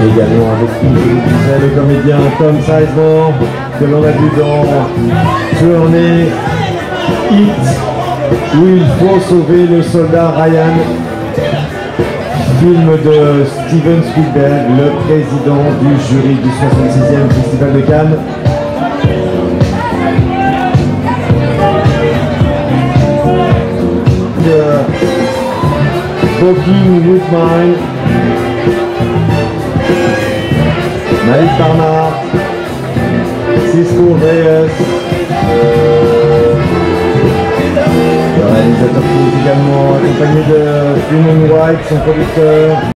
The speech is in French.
Également avec Michel, le comédien Tom Sizemore, que l'on a vu dans Journée Hit où il faut sauver le soldat Ryan, film de Steven Spielberg, le président du jury du 66e Festival de Cannes. Malik Barnard, également accompagné de Freeman White, son producteur.